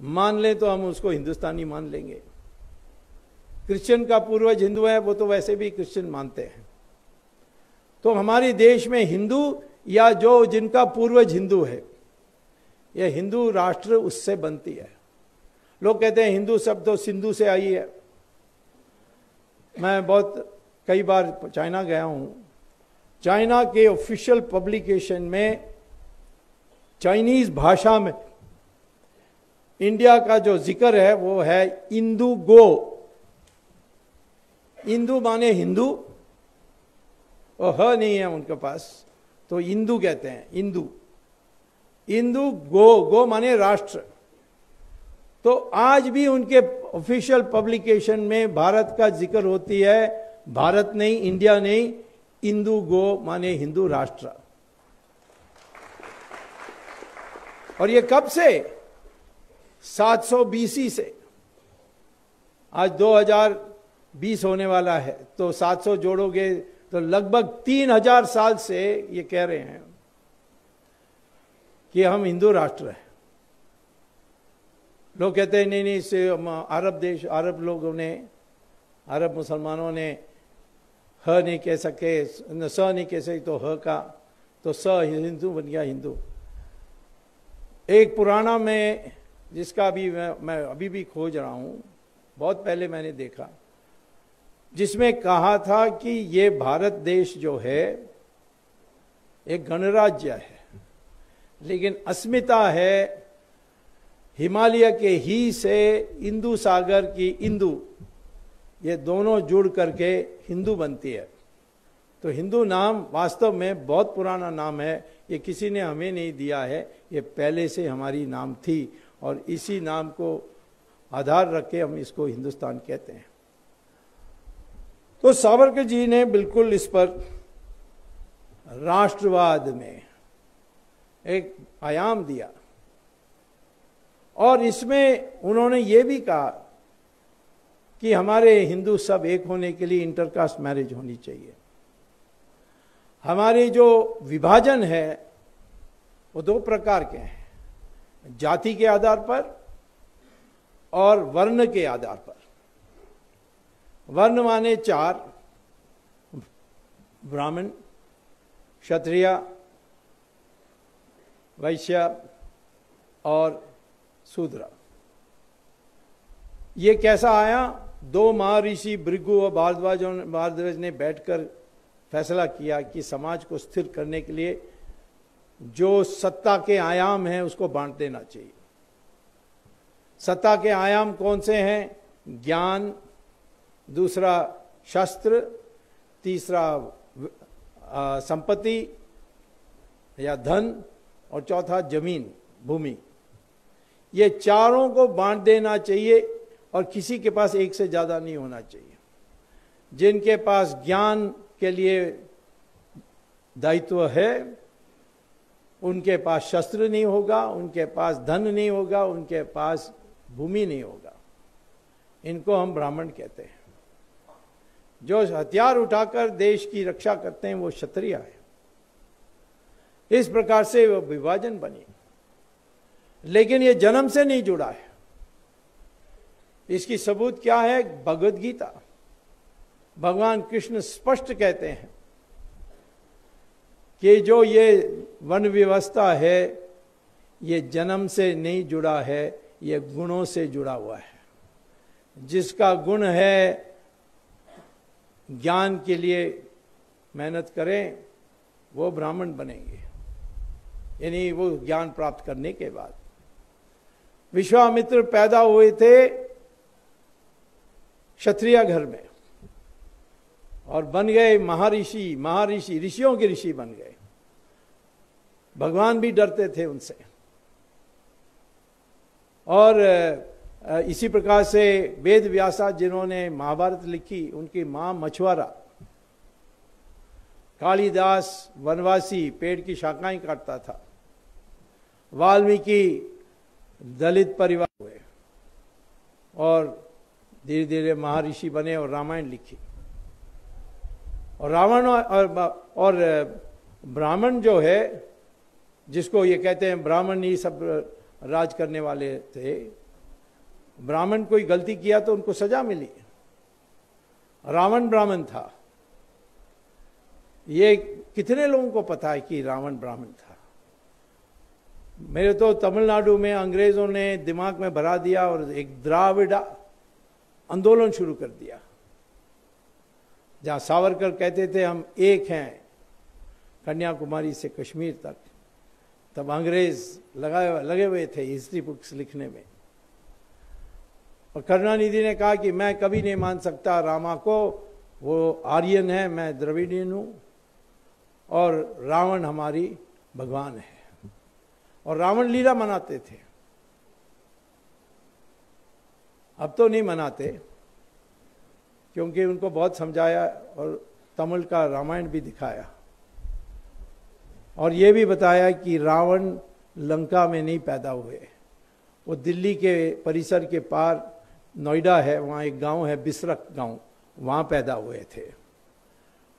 मान ले तो हम उसको हिंदुस्तानी मान लेंगे। क्रिश्चियन का पूर्वज हिंदू है, वो तो वैसे भी क्रिश्चियन मानते हैं। तो हमारे देश में हिंदू या जो जिनका पूर्वज हिंदू है यह हिंदू राष्ट्र उससे बनती है। लोग कहते हैं हिंदू शब्द तो सिंधु से आई है। मैं बहुत कई बार चाइना गया हूँ। चाइना के ऑफिशियल पब्लिकेशन में चाइनीज़ भाषा में इंडिया का जो ज़िक्र है, वो है इंदू गो। इंदू माने हिंदू। और ह नहीं है उनके पास तो इंदू कहते हैं, इंदू। इंदू गो गो माने राष्ट्र। तो आज भी उनके ऑफिशियल पब्लिकेशन में भारत का ज़िक्र होती है, भारत नहीं, इंडिया नहीं, इंदू गो माने हिंदू राष्ट्र। और ये कब से? 700 बीसी से। आज 2020 होने वाला है तो 700 जोड़ोगे तो लगभग 3000 साल से ये कह रहे हैं कि हम हिंदू राष्ट्र हैं। लोग कहते हैं, नहीं नहीं इससे अरब देश, अरब लोगों ने, अरब मुसलमानों ने ह नहीं कह सके स नहीं कह सके तो ह का तो स हिंदू बन गया हिंदू। एक पुराना में जिसका अभी मैं, मैं अभी भी खोज रहा हूँ बहुत पहले मैंने देखा जिसमें कहा था कि ये भारत देश जो है एक गणराज्य है लेकिन अस्मिता है हिमालय के ही से इंदू सागर की इंदू ये दोनों जुड़ करके हिंदू बनती है। तो हिंदू नाम वास्तव में बहुत पुराना नाम है ये किसी ने हमें नहीं दिया है ये पहले से हमारी नाम थी। और इसी नाम को आधार रख के हम इसको हिंदुस्तान कहते हैं। तो सावरकर जी ने बिल्कुल इस पर राष्ट्रवाद में एक आयाम दिया। और इसमें उन्होंने ये भी कहा कि हमारे हिंदू सब एक होने के लिए इंटरकास्ट मैरिज होनी चाहिए। हमारे जो विभाजन है, वो दो प्रकार के हैं। जाति के आधार पर और वर्ण के आधार पर। वर्ण माने चार, ब्राह्मण, क्षत्रिय, वैश्य और शूद्र। ये कैसा आया? दो महर्षि भृगु और भारद्वाज भारद्वाज ने बैठकर फैसला किया कि समाज को स्थिर करने के लिए जो सत्ता के आयाम हैं, उसको बांट देना चाहिए। सत्ता के आयाम कौन से हैं? ज्ञान, दूसरा शस्त्र, तीसरा संपत्ति या धन, और चौथा ज़मीन, भूमि। ये चारों को बांट देना चाहिए, और किसी के पास एक से ज़्यादा नहीं होना चाहिए। जिनके पास ज्ञान के लिए दायित्व है उनके पास शस्त्र नहीं होगा, उनके पास धन नहीं होगा, उनके पास भूमि नहीं होगा। इनको हम ब्राह्मण कहते हैं। जो हथियार उठाकर देश की रक्षा करते हैं, वो क्षत्रिय है। इस प्रकार से वो विभाजन बनी। लेकिन ये जन्म से नहीं जुड़ा है। इसकी सबूत क्या है? भगवत गीता। भगवान कृष्ण स्पष्ट कहते हैं कि जो ये वन व्यवस्था है, ये जन्म से नहीं जुड़ा है, ये गुणों से जुड़ा हुआ है। जिसका गुण है ज्ञान के लिए मेहनत करें, वो ब्राह्मण बनेंगे। यानी वो ज्ञान प्राप्त करने के बाद। विश्वामित्र पैदा हुए थे क्षत्रिय घर में। और बन गए महर्षि महर्षि, ऋषियों के ऋषि बन गए। भगवान भी डरते थे उनसे। और इसी प्रकार से वेद व्यासा जिन्होंने महाभारत लिखी, उनकी माँ मछुआरा, कालिदास वनवासी पेड़ की शाखाएँ काटता था। वाल्मीकि दलित परिवार हुए और धीरे धीरे महर्षि बने और रामायण लिखी। और रावण और, और ब्राह्मण जो है जिसको ये कहते हैं ब्राह्मण ही सब राज करने वाले थे ब्राह्मण कोई गलती किया तो उनको सजा मिली। रावण ब्राह्मण था। ये कितने लोगों को पता है कि रावण ब्राह्मण था? मेरे तो तमिलनाडु में अंग्रेज़ों ने दिमाग में भरा दिया और एक द्राविड़ा आंदोलन शुरू कर दिया। जहाँ सावरकर कहते थे, हम एक हैं कन्याकुमारी से कश्मीर तक। तब अंग्रेज़ लगाए, लगे हुए थे हिस्ट्री बुक्स लिखने में। और करुणानिधि ने कहा कि मैं कभी नहीं मान सकता रामा को। वो आर्यन है, मैं द्रविडियन हूँ और रावण हमारी भगवान है। और रावण लीला मनाते थे। अब तो नहीं मनाते। क्योंकि उनको बहुत समझाया और तमिल का रामायण भी दिखाया। और ये भी बताया कि रावण लंका में नहीं पैदा हुए। वो दिल्ली के परिसर के पार नोएडा है, वहाँ एक गाँव है, बिसरक गाँव, वहाँ पैदा हुए थे।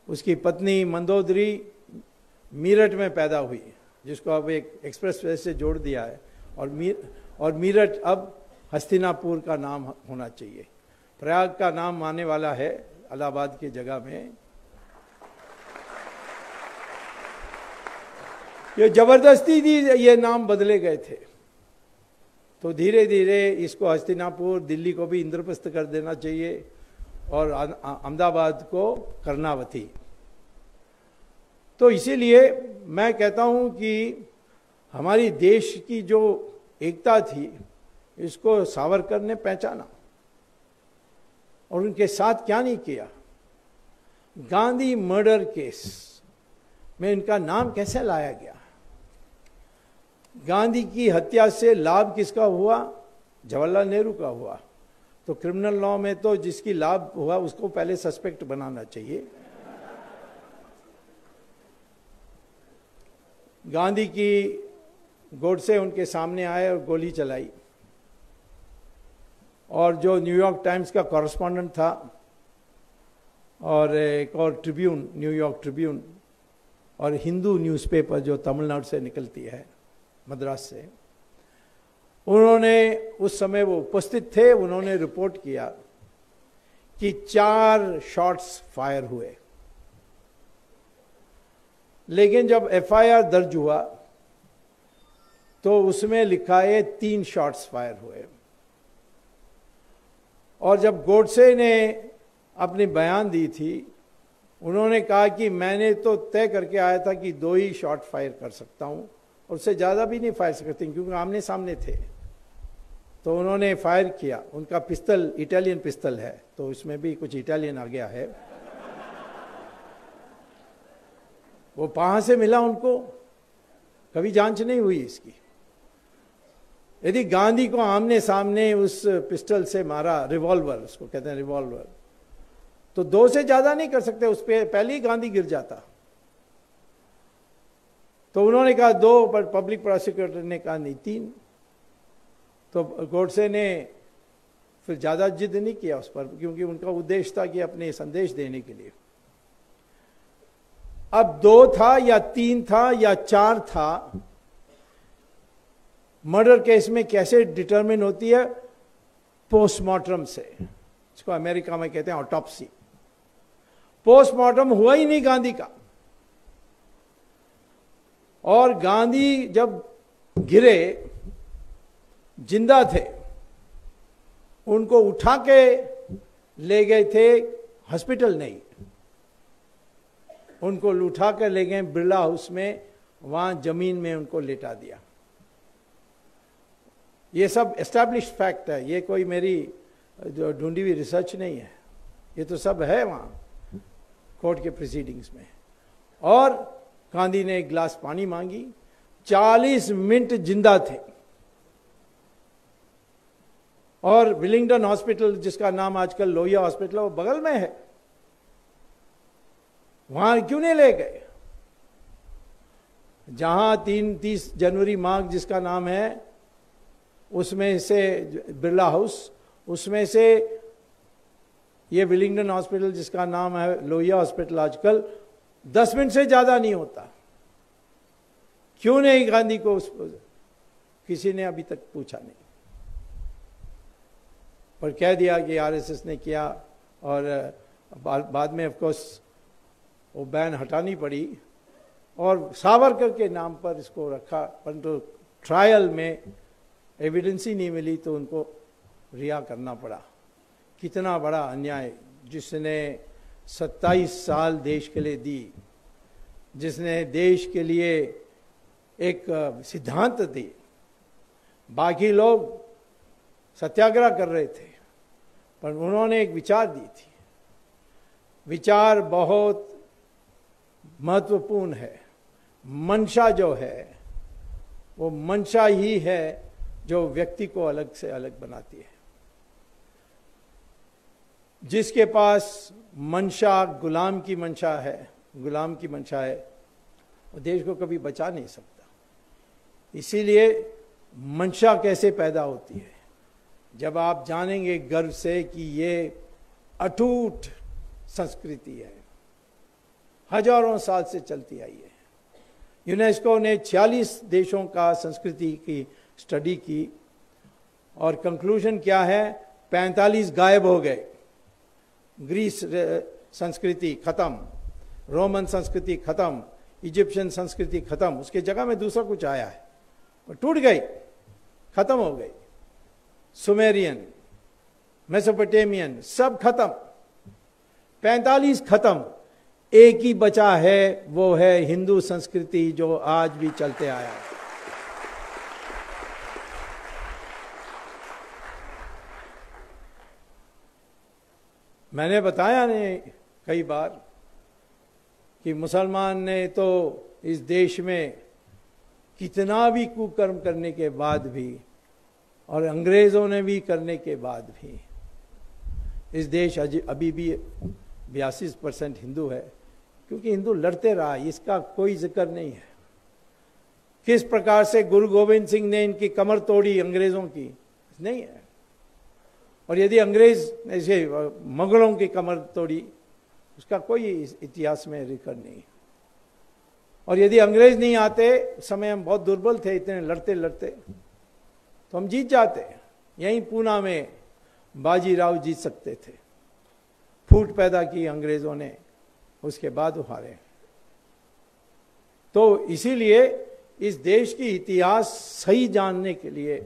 उसकी पत्नी मंदोदरी मीरठ में पैदा हुई, जिसको अब एक एक्सप्रेस वे से जोड़ दिया है। और मीर, और मीरठ अब हस्तिनापुर का नाम होना चाहिए। प्रयाग का नाम आने वाला है अलाहाबाद की जगह में। ये ज़बरदस्ती थी ये नाम बदले गए थे। तो धीरे धीरे इसको हस्तिनापुर, दिल्ली को भी इंद्रप्रस्थ कर देना चाहिए और अहमदाबाद को कर्नावती। तो इसीलिए मैं कहता हूँ कि हमारी देश की जो एकता थी, इसको सावरकर ने पहचाना। और उनके साथ क्या नहीं किया? Gandhi murder case. में इनका नाम कैसे लाया गया? गांधी की हत्या से लाभ किसका हुआ? जवाहरलाल नेहरू का हुआ। तो क्रिमिनल लॉ में तो जिसकी लाभ हुआ, उसको पहले सस्पेक्ट बनाना चाहिए। गांधी की गोड से उनके सामने आए और गोली चलाई। और जो न्यूयॉर्क टाइम्स का कॉरेस्पॉन्डेंट था, और एक और ट्रिब्यून न्यूयॉर्क ट्रिब्यून और हिंदू न्यूज़पेपर जो तमिलनाडु से निकलती है, मद्रास से, उन्होंने उस समय वो उपस्थित थे, उन्होंने रिपोर्ट किया कि चार शॉट्स फायर हुए। लेकिन जब एफआईआर दर्ज हुआ तो उसमें लिखा है तीन शॉट्स फायर हुए। और जब गोडसे ने अपनी बयान दी थी, उन्होंने कहा कि मैंने तो तय करके आया था कि दो ही शॉट फायर कर सकता हूँ और उससे ज़्यादा भी नहीं फायर सकते, क्योंकि आमने सामने थे। तो उन्होंने फायर किया। उनका पिस्तल, इटालियन पिस्तल है तो इसमें भी कुछ इटालियन आ गया है। वो कहाँ से मिला उनको? कभी जाँच नहीं हुई इसकी। यदि गांधी को आमने सामने उस पिस्टल से मारा रिवॉल्वर उसको कहते हैं रिवॉल्वर तो दो से ज़्यादा नहीं कर सकते, उस पर पहले ही गांधी गिर जाता। तो उन्होंने कहा, दो पर पब्लिक प्रोसिक्यूटर ने कहा, नहीं, तीन। तो गोडसे ने फिर ज़्यादा जिद नहीं किया उस पर, क्योंकि उनका उद्देश्य था कि अपने संदेश देने के लिए। अब दो था या तीन था या चार था मर्डर केस में कैसे डिटरमिन होती है? पोस्टमार्टम से। इसको अमेरिका में कहते हैं ऑटोप्सी पोस्टमार्टम हुआ ही नहीं गांधी का। और गांधी जब गिरे, ज़िंदा थे, उनको उठा के ले गए थे हॉस्पिटल नहीं। उनको लुठा कर ले गए बिरला हाउस में, वहाँ ज़मीन में उनको लेटा दिया। ये सब एस्टैब्लिश फैक्ट है। ये कोई मेरी जो ढूंढी हुई रिसर्च नहीं है। ये तो सब है वहाँ कोर्ट के प्रोसीडिंग्स में। और गांधी ने एक गिलास पानी मांगी। 40 मिनट ज़िंदा थे। और विलिंगडन हॉस्पिटल जिसका नाम आजकल लोहिया हॉस्पिटल वो बगल में है। वहाँ क्यों नहीं ले गए? जहाँ तीन, तीस जनवरी मार्ग जिसका नाम है उसमें से बिरला हाउस, उसमें से ये विलिंगडन हॉस्पिटल जिसका नाम है लोहिया हॉस्पिटल आजकल, दस मिनट से ज़्यादा नहीं होता। क्यों नहीं गांधी को उस किसी ने अभी तक पूछा नहीं? पर कह दिया कि आरएसएस ने किया और बाद में ऑफ़ कोर्स वो बैन हटानी पड़ी और सावरकर के नाम पर इसको रखा परंतु ट्रायल में एविडेंस ही नहीं मिली तो उनको रिहा करना पड़ा। कितना बड़ा अन्याय जिसने 27 साल देश के लिए दी, जिसने देश के लिए एक सिद्धांत दी। बाकी लोग सत्याग्रह कर रहे थे, पर उन्होंने एक विचार दी थी। विचार बहुत महत्वपूर्ण है। मंशा जो है, वो मंशा ही है जो व्यक्ति को अलग से अलग बनाती है। जिसके पास मंशा, गुलाम की मंशा है, गुलाम की मंशा है, वो देश को कभी बचा नहीं सकता। इसीलिए मंशा कैसे पैदा होती है? जब आप जानेंगे गर्व से कि ये अटूट संस्कृति है। हज़ारों साल से चलती आई है। यूनेस्को ने 46 देशों का संस्कृति की स्टडी की और कंक्लूजन क्या है? 45 गायब हो गए। ग्रीस संस्कृति खत्म। रोमन संस्कृति खत्म। इजिप्शियन संस्कृति खत्म। उसके जगह में दूसरा कुछ आया है। टूट गई। खत्म हो गई। सुमेरियन, मेसोपोटेमियन, सब खत्म। 45 खत्म। एक ही बचा है, वो है हिंदू संस्कृति जो आज भी चलते आया मैंने बताया नहीं कई बार कि मुसलमान ने तो इस देश में कितना भी कुकर्म करने के बाद भी और अंग्रेज़ों ने भी करने के बाद भी इस देश अभी भी बयासी परसेंट हिंदू है, क्योंकि हिंदू लड़ते रहा, इसका कोई ज़िक्र नहीं है। किस प्रकार से गुरु गोविंद सिंह ने इनकी कमर तोड़ी अंग्रेज़ों की? नहीं है। और यदि अंग्रेज़ ऐसे मुगलों की कमर तोड़ी, उसका कोई इतिहास में ज़िक्र नहीं है। और यदि अंग्रेज़ नहीं आते समय हम बहुत दुर्बल थे, इतने लड़ते लड़ते तो हम जीत जाते यहीं पूना में बाजी राव जीत सकते थे। फूट पैदा की अंग्रेज़ों ने, उसके बाद उहारे। तो इसीलिए इस देश की इतिहास सही जानने के लिए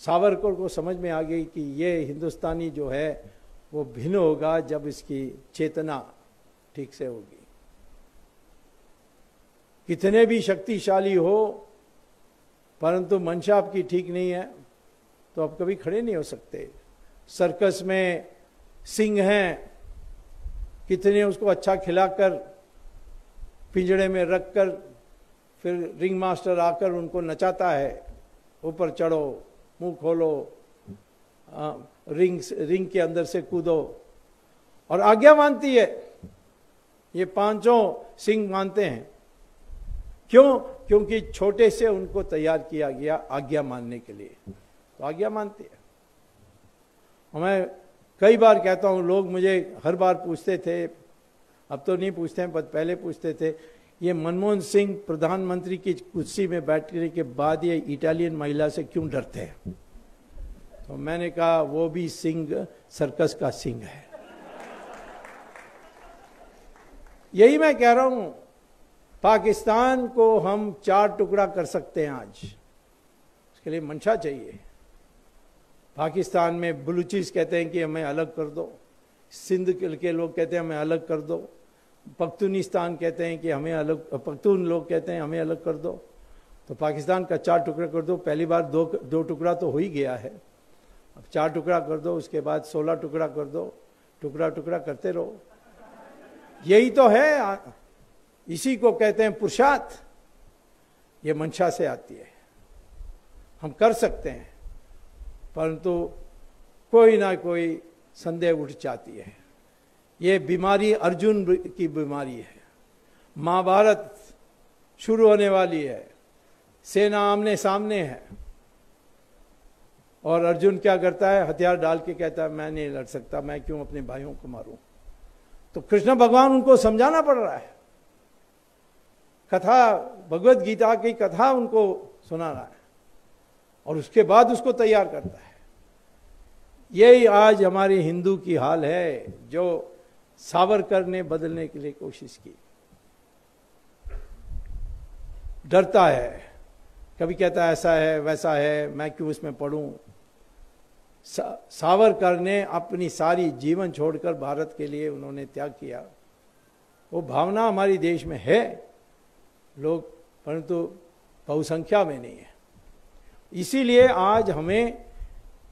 सावरकर को समझ में आ गई कि ये हिंदुस्तानी जो है, वो भिन्न होगा जब इसकी चेतना ठीक से होगी। कितने भी शक्तिशाली हो, परंतु मंशा आपकी ठीक नहीं है तो आप कभी खड़े नहीं हो सकते। सर्कस में सिंह हैं, कितने उसको अच्छा खिलाकर, पिंजड़े में रखकर, फिर रिंग मास्टर आकर उनको नचाता है, ऊपर चढ़ो। मुँह खोलो रिंग रिंग के अंदर से कूदो। और आज्ञा मानती है। ये पाँचों सिंह मानते हैं। क्यों? क्योंकि छोटे से उनको तैयार किया गया आज्ञा मानने के लिए। तो आज्ञा मानती है। मैं कई बार कहता हूँ, लोग मुझे हर बार पूछते थे। अब तो नहीं पूछते हैं, पर पहले पूछते थे। ये मनमोहन सिंह प्रधानमंत्री की कुर्सी में बैठने के बाद ये इटालियन महिला से क्यों डरते हैं? तो मैंने कहा, वो भी सिंह, सर्कस का सिंह है। यही मैं कह रहा हूँ, पाकिस्तान को हम चार टुकड़ा कर सकते हैं आज। उसके लिए मंशा चाहिए। पाकिस्तान में बलूचिस कहते हैं कि हमें अलग कर दो। सिंध के लोग कहते हैं, हमें अलग कर दो। पख्तूनिस्तान कहते हैं कि हमें अलग, पख्तून लोग कहते हैं, हमें अलग कर दो। तो पाकिस्तान का चार टुकड़ा कर दो। पहली बार दो दो टुकड़ा तो हो ही गया है। अब चार टुकड़ा कर दो, उसके बाद सोलह टुकड़ा कर दो। टुकड़ा टुकड़ा करते रहो। यही तो है। इसी को कहते हैं पुरुषार्थ ये मंशा से आती है। हम कर सकते हैं, परंतु कोई ना कोई संदेह उठ जाती है। ये बीमारी अर्जुन की बीमारी है। महाभारत शुरू होने वाली है। सेना आमने सामने है। और अर्जुन क्या करता है? हथियार डाल के कहता है, मैं नहीं लड़ सकता, मैं क्यों अपने भाइयों को मारूं? तो कृष्ण भगवान उनको समझाना पड़ रहा है। कथा, भगवत गीता की कथा उनको सुना रहा है। और उसके बाद उसको तैयार करता है। यही आज हमारे हिंदू की हाल है, जो सावरकर ने बदलने के लिए कोशिश की। डरता है। कभी कहता है ऐसा है वैसा है मैं क्यों इसमें पढ़ूं? सा, सावरकर ने अपनी सारी जीवन छोड़कर भारत के लिए उन्होंने त्याग किया। वो भावना हमारी देश में है। लोग परंतु बहुसंख्या में नहीं है। इसीलिए आज हमें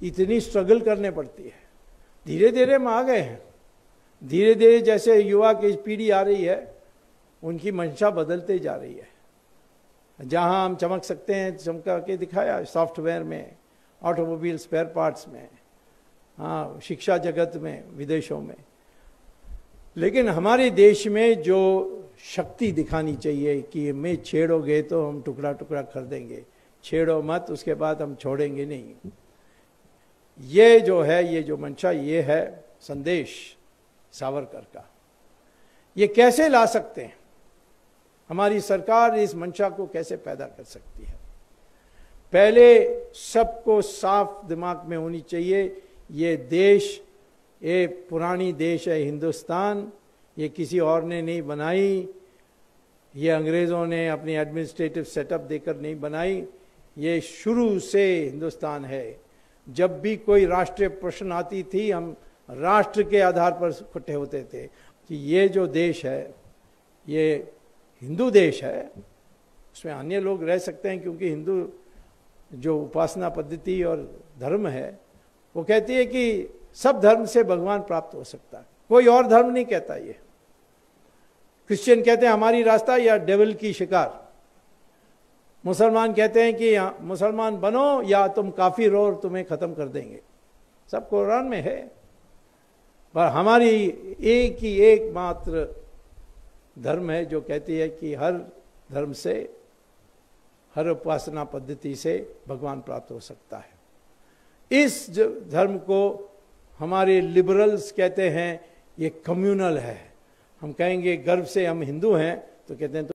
इतनी स्ट्रगल करने पड़ती है। धीरे धीरे हम आ गए हैं। धीरे धीरे जैसे युवा की पीढ़ी आ रही है, उनकी मंशा बदलते जा रही है। जहाँ हम चमक सकते हैं, चमका के दिखाया सॉफ्टवेयर में, ऑटोमोबाइल स्पेयर पार्ट्स में हाँ शिक्षा जगत में, विदेशों में। लेकिन हमारे देश में जो शक्ति दिखानी चाहिए कि मैं छेड़ोगे तो हम टुकड़ा टुकड़ा कर देंगे। छेड़ो मत, उसके बाद हम छोड़ेंगे नहीं। ये जो है, ये जो मंशा, ये है संदेश। सावरकर का। ये कैसे ला सकते हैं? हमारी सरकार इस मंशा को कैसे पैदा कर सकती है? पहले सबको साफ़ दिमाग में होनी चाहिए, ये देश, ये पुरानी देश है हिंदुस्तान, ये किसी और ने नहीं बनाई, ये अंग्रेज़ों ने अपनी एडमिनिस्ट्रेटिव सेटअप देकर नहीं बनाई, ये शुरू से हिंदुस्तान है। जब भी कोई राष्ट्रीय प्रश्न आती थी, हम राष्ट्र के आधार पर इकट्ठे होते थे कि ये जो देश है, ये हिंदू देश है, उसमें अन्य लोग रह सकते हैं क्योंकि हिंदू जो उपासना पद्धति और धर्म है, वो कहती है कि सब धर्म से भगवान प्राप्त हो सकता है। कोई और धर्म नहीं कहता ये। क्रिश्चियन कहते हैं, हमारी रास्ता या डेविल की शिकार। मुसलमान कहते हैं कि मुसलमान बनो या तुम काफ़ी रो और तुम्हें खत्म कर देंगे। सब कुरान में है। पर हमारी एक ही एक मात्र धर्म है जो कहती है कि हर धर्म से, हर उपासना पद्धति से भगवान प्राप्त हो सकता है। इस धर्म को हमारे लिबरल्स कहते हैं, ये कम्युनल है। हम कहेंगे गर्व से हम हिंदू हैं तो कहते हैं तो